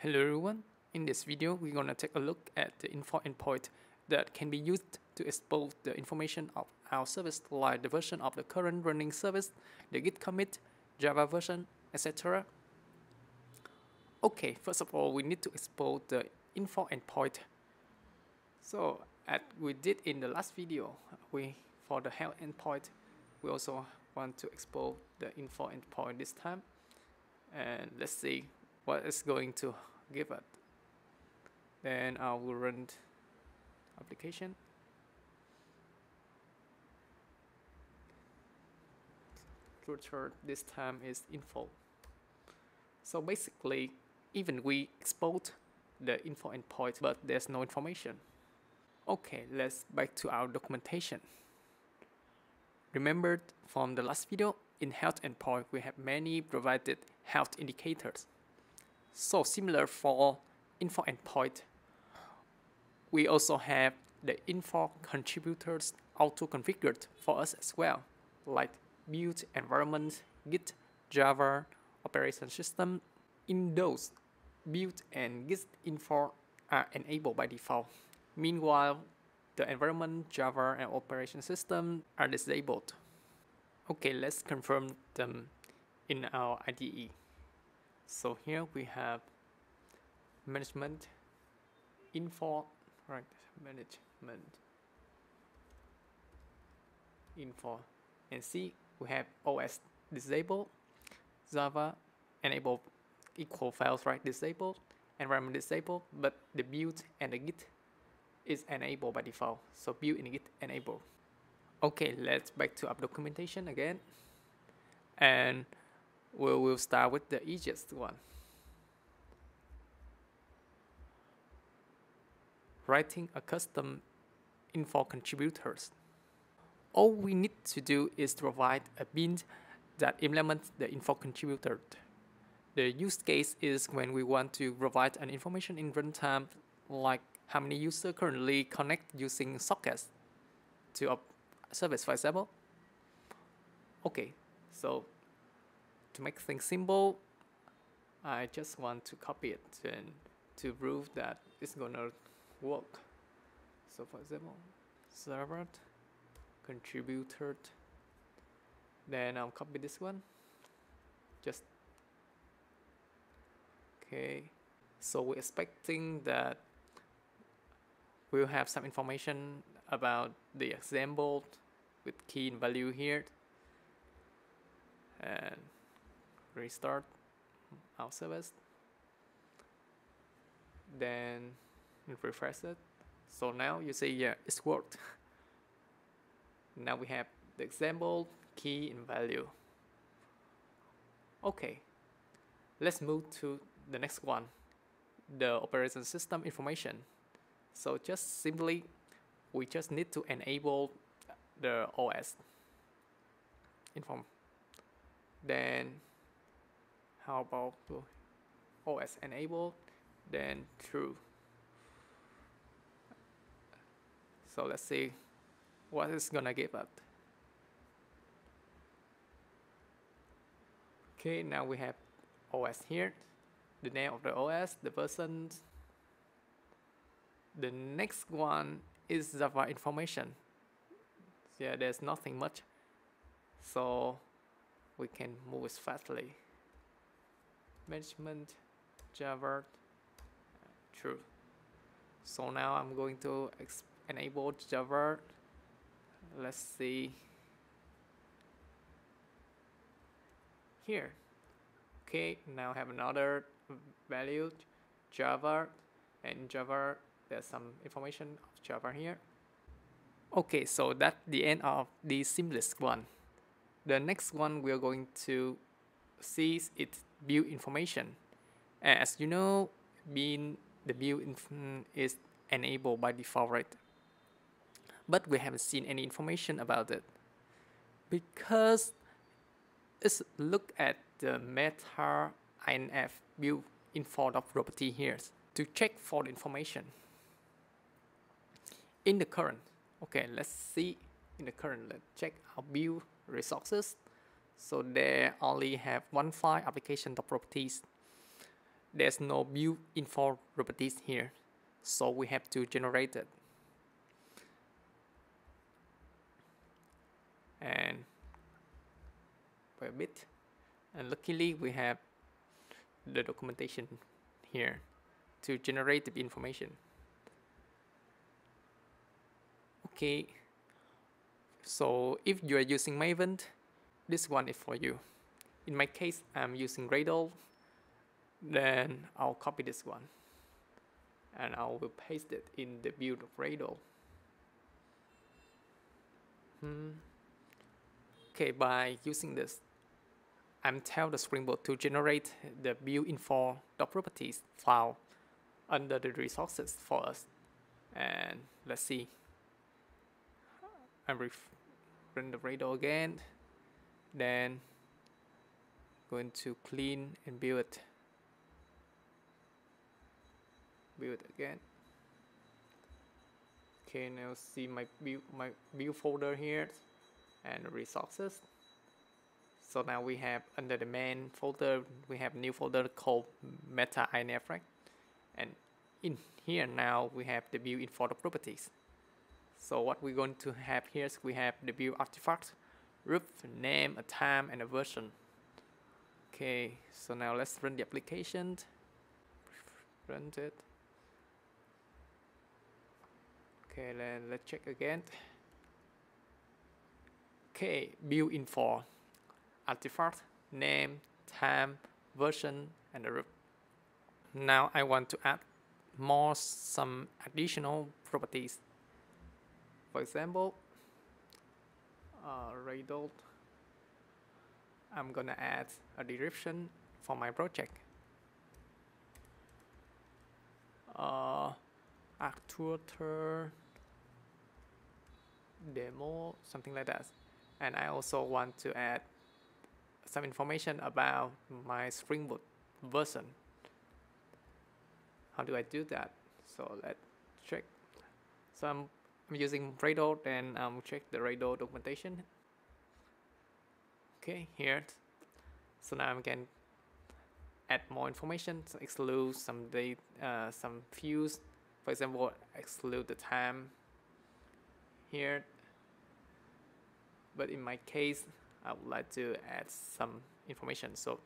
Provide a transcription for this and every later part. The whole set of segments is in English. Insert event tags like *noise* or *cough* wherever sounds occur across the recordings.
Hello everyone, in this video we're gonna take a look at the info endpoint that can be used to expose the information of our service like the version of the current running service, the git commit, Java version, etc. Okay, first of all we need to expose the info endpoint. So as we did in the last video, we for the health endpoint, we also want to expose the info endpoint this time. And let's see what it's going to give it. Then I will run application. Filter this time is info. So basically, even we export the info endpoint, but there's no information. Okay, let's back to our documentation. Remembered from the last video, in health endpoint, we have many provided health indicators. So similar for info endpoint, we also have the info contributors auto-configured for us as well, like build environment, Git, Java, operation system. In those, build and Git info are enabled by default. Meanwhile, the environment, Java, and operation system are disabled. Okay, let's confirm them in our IDE. So here we have management, info, right, management, info, and see we have OS disabled, Java enable equal files right disabled, environment disabled, but the build and the git is enabled by default. So build and git enable. Okay, let's back to our documentation again. And we will start with the easiest one. Writing a custom info contributors. All we need to do is provide a bean that implements the info contributor. The use case is when we want to provide an information in runtime like how many users currently connect using sockets to a service, for example. Okay, so to make things simple, I just want to copy it and to prove that it's gonna work. So for example, server contributed, then I'll copy this one, just, okay. So we're expecting that we'll have some information about the example with key and value here and restart our service then refresh it. So now you see yeah it's worked. *laughs* Now we have the example key and value. Okay. Let's move to the next one the operation system information. So just simply we just need to enable the OS inform. Then how about OS enable then true. So let's see what is gonna give us okay now we have OS here. The name of the OS the version the next one is Java information. Yeah there's nothing much. So we can move fastly management Java uh, true. So now I'm going to enable Java let's see. Here. Okay now I have another value Java and Java there's some information of Java here. Okay so that's the end of the simplest one. The next one we're going to see its build information. As you know being the build mm, is enabled by default right? But we haven't seen any information about it. Because let's look at the meta inf build info property here to check for the information. In the current okay let's see in the current let's check our build resources so they only have one file application properties. There's no info properties here. So we have to generate it. And wait a bit. And luckily we have the documentation here to generate the information. Okay. So if you are using Maven this one is for you. In my case I'm using Gradle. Then I'll copy this one. And I will paste it in the build of Gradle. Hmm. okay by using this I'm tell the Spring Boot to generate the build info properties file under the resources for us. And let's see. I'm run the Gradle again then going to clean and build. Build again. Okay now see my build my build folder here and resources. So now we have under the main folder we have new folder called meta inf and in here now we have the build folder properties. So what we're going to have here is we have the build artifact root name a time and a version. Okay so now let's run the application. Run it. Okay then let's check again. Okay build info artifact name time version and the root. Now I want to add more some additional properties. For example uh, I'm gonna add a description for my project. Uh, actuator demo something like that. And I also want to add some information about my Spring Boot version. How do I do that? So let's check. So I'm, I'm using Gradle and um, check the Gradle documentation. Okay here. So now I can add more information so exclude some date uh, some fields for example exclude the time here. But in my case I would like to add some information. So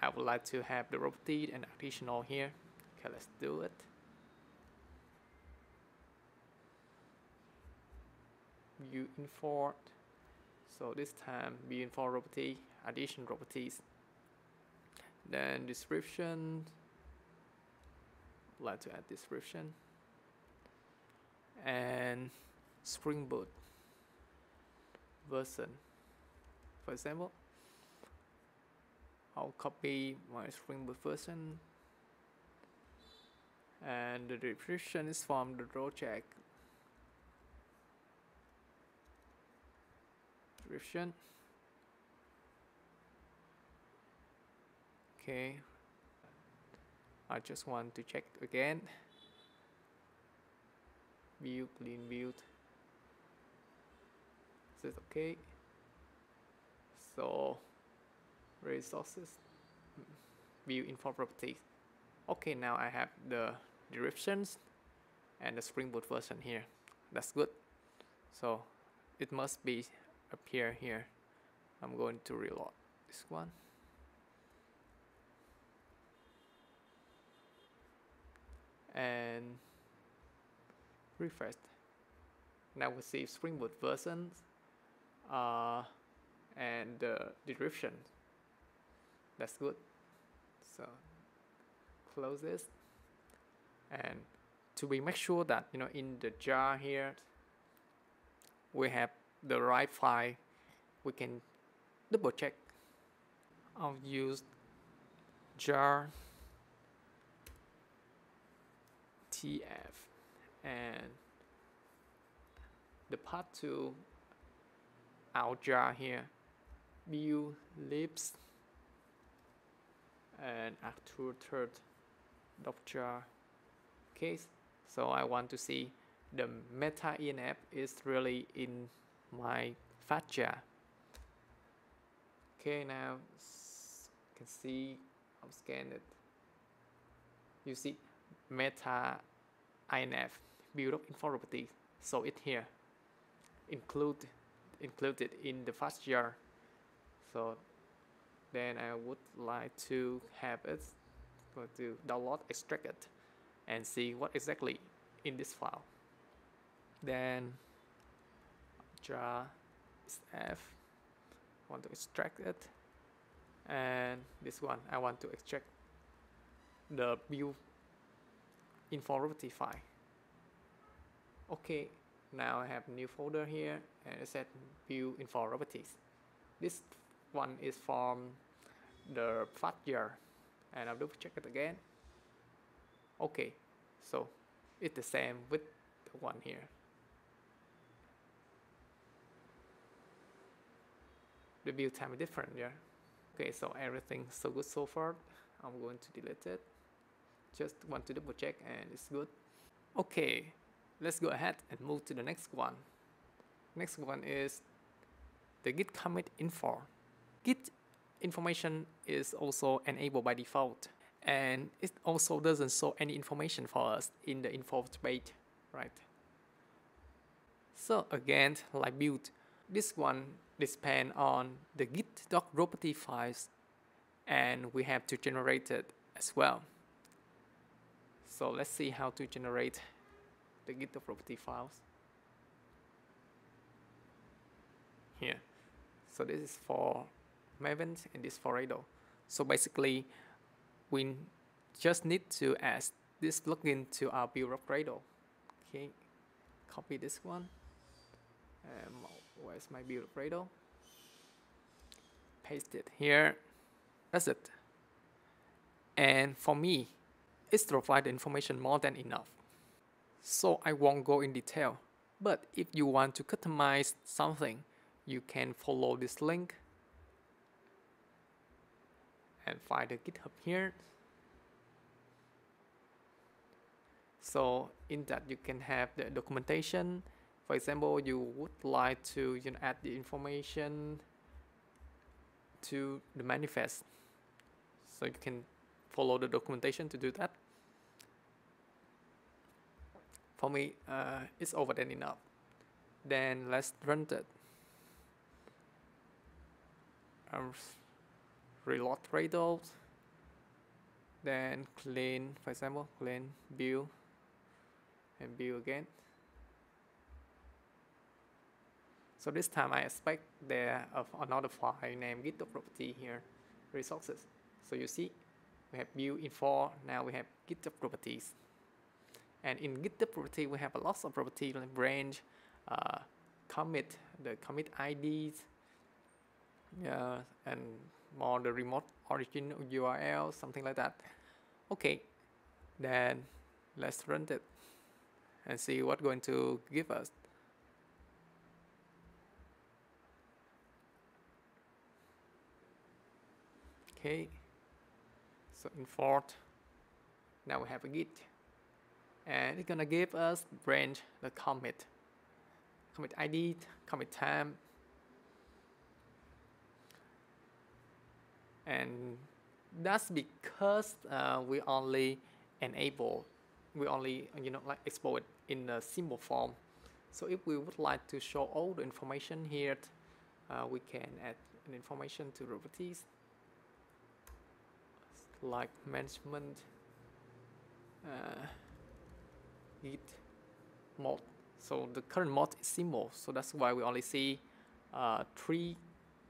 I would like to have the property and additional here. Okay let's do it view import so this time view info property addition properties. Then description. Like to add description. And Spring Boot version. For example I'll copy my Spring Boot version. And the description is from the project description. Okay. I just want to check again. View clean build. This is okay? So resources. View info properties. Okay now I have the descriptions and the Spring Boot version here. That's good. So it must be appear here I'm going to reload this one. And refresh. Now we see Spring Boot versions uh, and the description. That's good. So close this. And to be make sure that you know in the jar here we have the right file we can double check. I'll use jar tf and the part to our jar here view libs and actual third dot jar case. So I want to see the meta env is really in my jar okay now you can see I'm scan it. You see meta INF build up info property so it here include included in the year so then I would like to have it go to download extract it and see what exactly in this file. Then jar f. Want to extract it. And this one I want to extract the view info property file. Okay now I have new folder here and it said view info properties this one is from the first year and I'll double check it again. Okay so it's the same with the one here the build time is different yeah. Okay so everything so good so far. I'm going to delete it. Just want to double check and it's good. Okay let's go ahead and move to the next one. Next one is the git commit info. Git information is also enabled by default and it also doesn't show any information for us in the info page right? So again like build this one depend on the git doc property files and we have to generate it as well. So let's see how to generate the git doc property files. Here. So this is for Maven and this for Gradle so basically we just need to add this plugin to our build of Gradle okay copy this one where's my build Gradle paste it here. That's it. And for me it's provide the information more than enough. So I won't go in detail but if you want to customize something you can follow this link and find the github here. So in that you can have the documentation for example you would like to you know, add the information to the manifest. So you can follow the documentation to do that. For me uh, it's over than enough. Then let's run it um, reload Gradle then clean for example clean build and build again so this time I expect there of another file named git property here resources so you see we have build info now we have git properties and in git property we have a lot of properties like branch uh, commit the commit IDs yeah, and more the remote origin URL, something like that. Okay, then let's run it and see what going to give us. Okay, so import, now we have a git. And it's gonna give us branch the commit, commit ID, commit time, and that's because uh, we only enable we only you know like export it in a simple form. So if we would like to show all the information here uh, we can add an information to properties like management uh, git mode so the current mode is simple so that's why we only see uh, three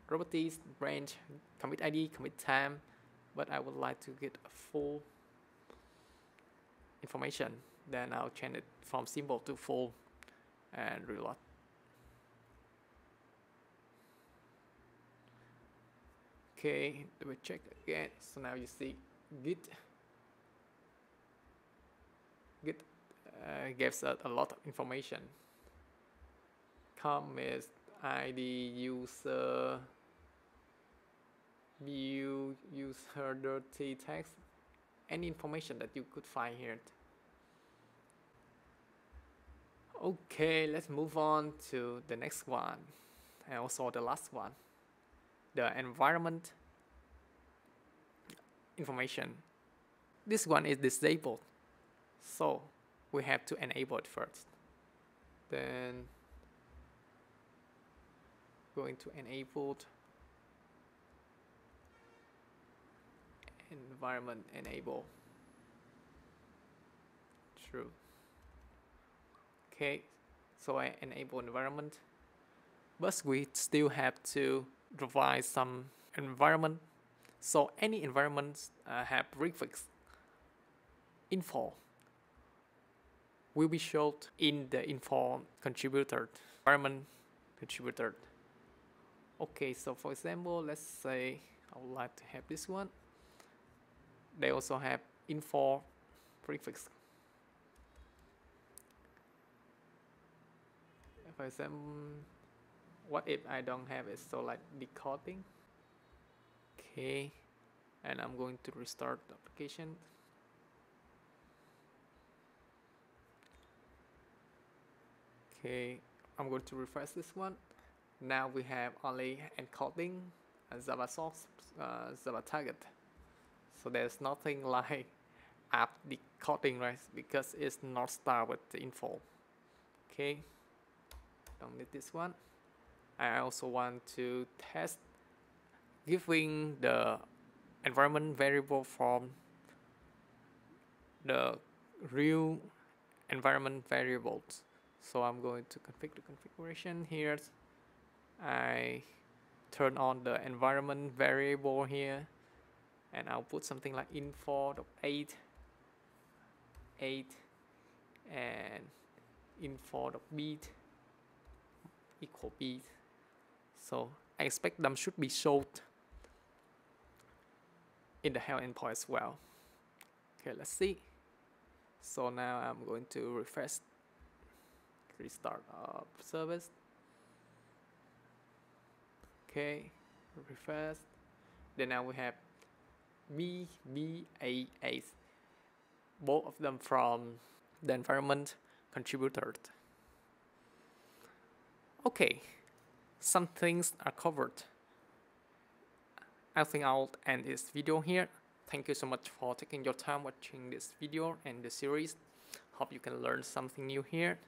properties branch commit ID commit time. But I would like to get a full information. Then I'll change it from simple to full and reload okay we check again. So now you see git. Git uh, gives us a lot of information. Commit id user view user dirty text. Any information that you could find here. Okay let's move on to the next one and also the last one the environment information. This one is disabled so we have to enable it first. Then going to enable environment enable. True. Okay so I enable environment but we still have to provide some environment. So any environment uh, have prefix info will be shown in the info contributor environment contributor. Okay so for example let's say I would like to have this one. They also have info prefix. For example what if I don't have it? So like decoding? Okay. And I'm going to restart the application. Okay. I'm going to refresh this one. Now we have only encoding and Java source uh, Java target. So there's nothing *laughs* like app decoding right? Because it's not start with the info. Okay. Don't need this one I also want to test giving the environment variable from the real environment variables. So I'm going to configure the configuration here. I turn on the environment variable here and I'll put something like info.8 8 and info.beat equal beat so I expect them should be showed in the health endpoint as well. Okay let's see. So now I'm going to refresh restart of service. Okay refresh. Then now we have B, B, A, A. Both of them from the environment contributor. Okay some things are covered. I think I'll end this video here. Thank you so much for taking your time watching this video and the series. Hope you can learn something new here.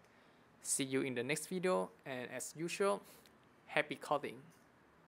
See you in the next video and as usual happy coding